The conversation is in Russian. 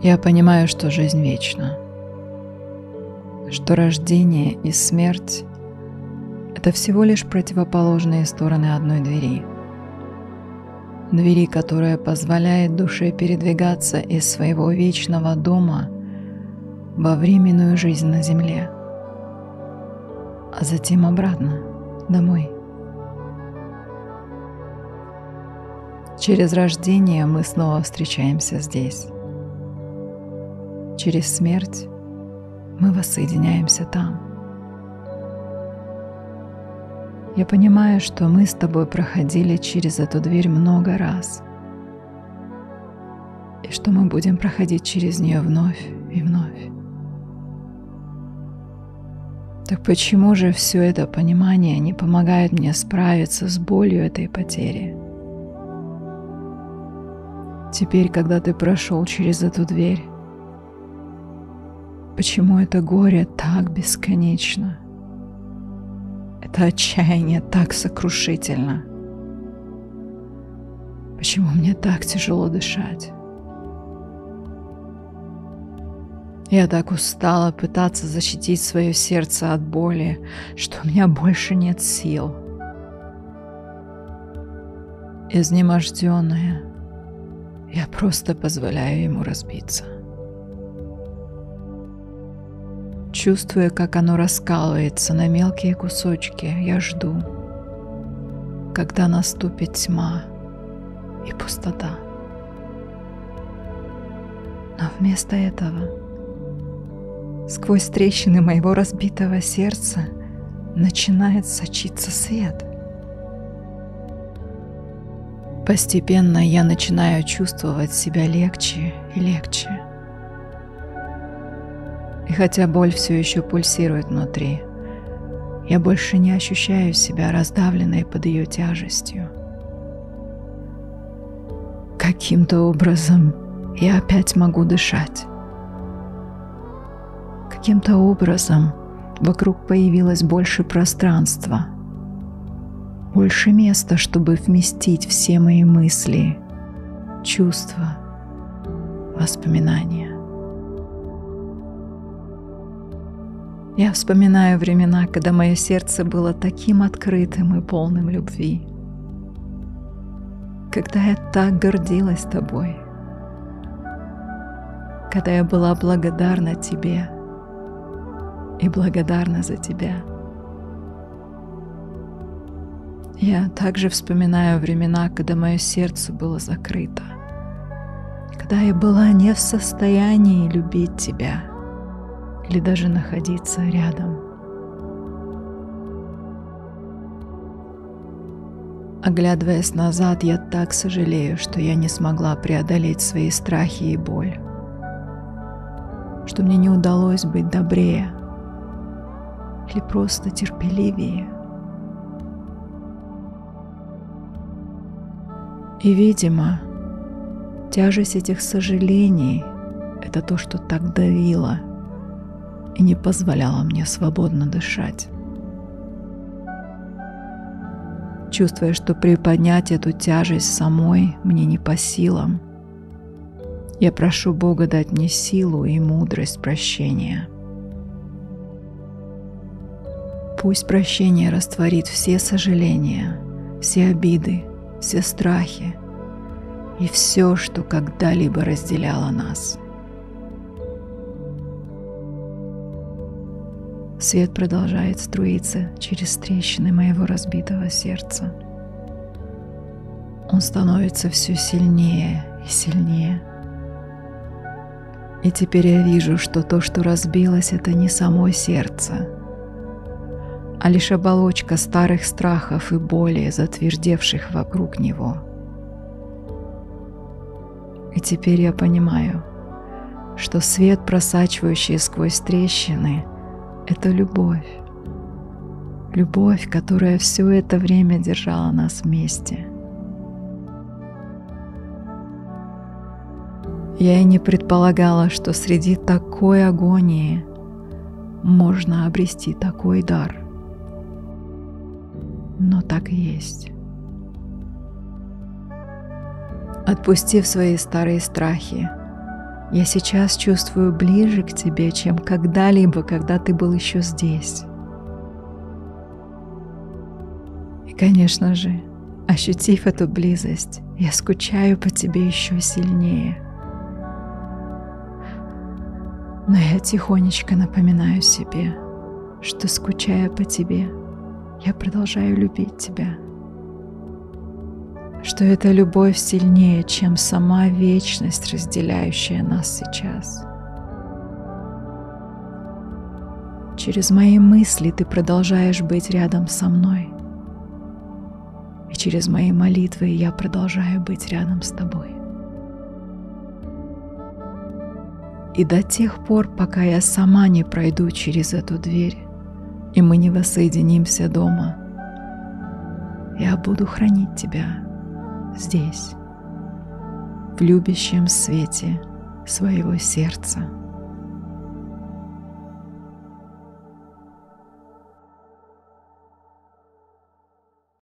Я понимаю, что жизнь вечна, что рождение и смерть — это всего лишь противоположные стороны одной двери. Двери, которая позволяет душе передвигаться из своего вечного дома во временную жизнь на земле, а затем обратно, домой. Через рождение мы снова встречаемся здесь через смерть мы воссоединяемся там. Я понимаю, что мы с тобой проходили через эту дверь много раз, и что мы будем проходить через нее вновь и вновь. Так почему же все это понимание не помогает мне справиться с болью этой потери? Теперь, когда ты прошел через эту дверь, Почему это горе так бесконечно? Это отчаяние так сокрушительно. Почему мне так тяжело дышать? Я так устала пытаться защитить свое сердце от боли, что у меня больше нет сил. Изнеможденная, я просто позволяю ему разбиться. Чувствуя, как оно раскалывается на мелкие кусочки, я жду, когда наступит тьма и пустота. Но вместо этого сквозь трещины моего разбитого сердца начинает сочиться свет. Постепенно я начинаю чувствовать себя легче и легче. Хотя боль все еще пульсирует внутри, я больше не ощущаю себя раздавленной под ее тяжестью. Каким-то образом я опять могу дышать. Каким-то образом вокруг появилось больше пространства, больше места, чтобы вместить все мои мысли, чувства, воспоминания. Я вспоминаю времена, когда мое сердце было таким открытым и полным любви. Когда я так гордилась тобой. Когда я была благодарна тебе и благодарна за тебя. Я также вспоминаю времена, когда мое сердце было закрыто. Когда я была не в состоянии любить тебя — или даже находиться рядом. Оглядываясь назад, я так сожалею, что я не смогла преодолеть свои страхи и боль, что мне не удалось быть добрее или просто терпеливее. И, видимо, тяжесть этих сожалений — это то, что так давило и не позволяла мне свободно дышать. Чувствуя, что приподнять эту тяжесть самой мне не по силам, я прошу Бога дать мне силу и мудрость прощения. Пусть прощение растворит все сожаления, все обиды, все страхи и все, что когда-либо разделяло нас – Свет продолжает струиться через трещины моего разбитого сердца. Он становится все сильнее и сильнее. И теперь я вижу, что то, что разбилось, это не само сердце, а лишь оболочка старых страхов и боли, затвердевших вокруг него. И теперь я понимаю, что свет, просачивающий сквозь трещины — это любовь. Любовь, которая все это время держала нас вместе. Я и не предполагала, что среди такой агонии можно обрести такой дар. Но так и есть. Отпустив свои старые страхи, Я сейчас чувствую ближе к тебе, чем когда-либо, когда ты был еще здесь. И, конечно же, ощутив эту близость, я скучаю по тебе еще сильнее. Но я тихонечко напоминаю себе, что скучая по тебе, я продолжаю любить тебя. Что эта любовь сильнее, чем сама вечность, разделяющая нас сейчас. Через мои мысли ты продолжаешь быть рядом со мной. И через мои молитвы я продолжаю быть рядом с тобой. И до тех пор, пока я сама не пройду через эту дверь, и мы не воссоединимся дома, я буду хранить тебя здесь, в любящем свете своего сердца.